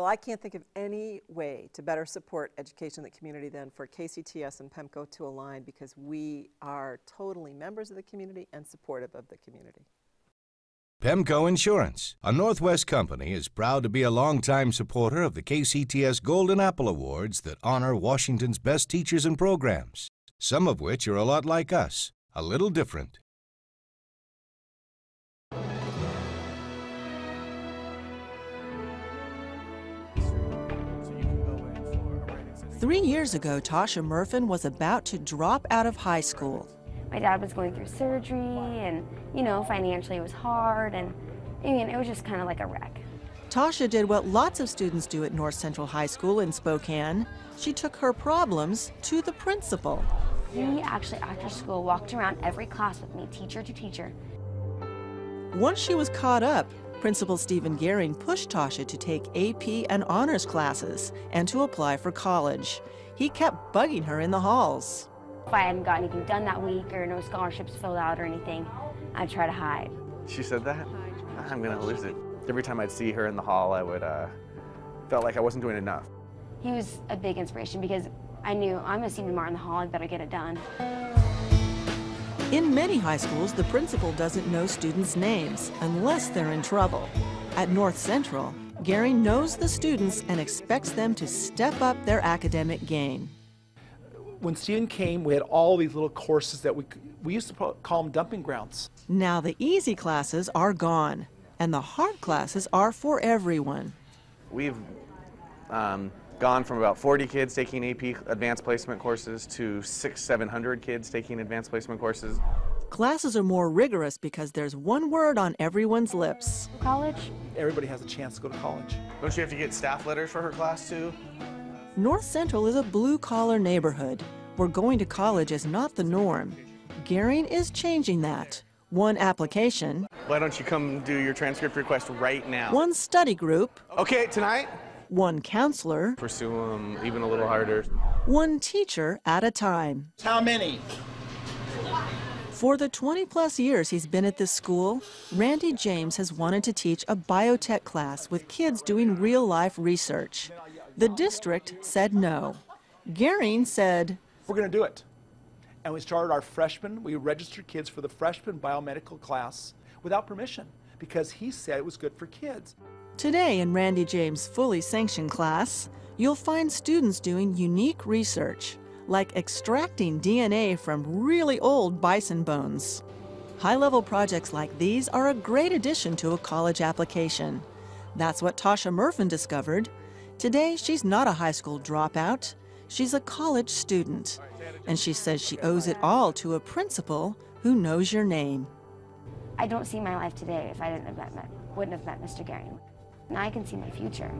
Well, I can't think of any way to better support education in the community than for KCTS and PEMCO to align because we are totally members of the community and supportive of the community. PEMCO Insurance, a Northwest company, is proud to be a longtime supporter of the KCTS Golden Apple Awards that honor Washington's best teachers and programs, some of which are a lot like us, a little different. Three years ago, Tasha Murfin was about to drop out of high school. My dad was going through surgery, and you know, financially it was hard, and I mean, it was just kind of like a wreck. Tasha did what lots of students do at North Central High School in Spokane. She took her problems to the principal. He actually, after school, walked around every class with me, teacher to teacher. Once she was caught up, Principal Stephen Gering pushed Tasha to take AP and honors classes and to apply for college. He kept bugging her in the halls. If I hadn't got anything done that week or no scholarships filled out or anything, I'd try to hide. She said that? I'm gonna lose it. Every time I'd see her in the hall, I would, uh, felt like I wasn't doing enough. He was a big inspiration because I knew I'm gonna see him tomorrow in the hall, I better get it done. In many high schools, the principal doesn't know students' names unless they're in trouble. At North Central, Gary knows the students and expects them to step up their academic game. When Stephen came, we had all these little courses that we, we used to call them dumping grounds. Now the easy classes are gone, and the hard classes are for everyone. We've um, gone from about 40 kids taking AP advanced placement courses to six, 700 kids taking advanced placement courses. Classes are more rigorous because there's one word on everyone's lips. College? Everybody has a chance to go to college. Don't you have to get staff letters for her class too? North Central is a blue collar neighborhood where going to college is not the norm. Gering is changing that. One application. Why don't you come do your transcript request right now? One study group. Okay, tonight? One counselor, pursue them even a little harder, one teacher at a time. How many? For the 20 plus years he's been at this school, Randy James has wanted to teach a biotech class with kids doing real life research. The district said no. Gering said, We're going to do it. And we started our freshman, we registered kids for the freshman biomedical class without permission because he said it was good for kids. Today in Randy James' fully sanctioned class, you'll find students doing unique research, like extracting DNA from really old bison bones. High-level projects like these are a great addition to a college application. That's what Tasha Murfin discovered. Today, she's not a high school dropout. She's a college student. And she says she owes it all to a principal who knows your name. I don't see my life today if I didn't have met, wouldn't have met Mr. Gering. Now I can see my future.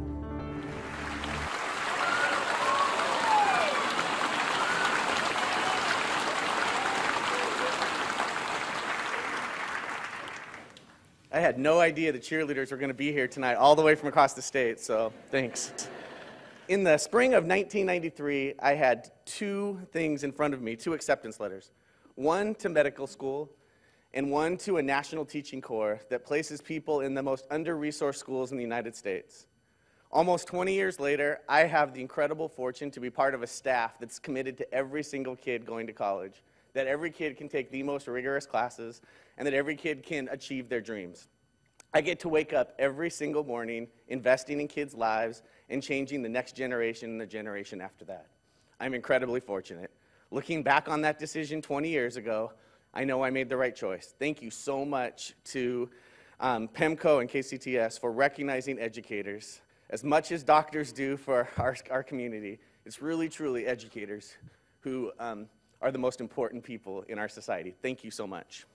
I had no idea the cheerleaders were going to be here tonight, all the way from across the state, so thanks. In the spring of 1993, I had two things in front of me, two acceptance letters. One to medical school, and one to a national teaching corps that places people in the most under-resourced schools in the United States. Almost 20 years later, I have the incredible fortune to be part of a staff that's committed to every single kid going to college, that every kid can take the most rigorous classes, and that every kid can achieve their dreams. I get to wake up every single morning investing in kids' lives and changing the next generation and the generation after that. I'm incredibly fortunate. Looking back on that decision 20 years ago, I know I made the right choice. Thank you so much to um, PEMCO and KCTS for recognizing educators. As much as doctors do for our, our community, it's really, truly educators who um, are the most important people in our society. Thank you so much.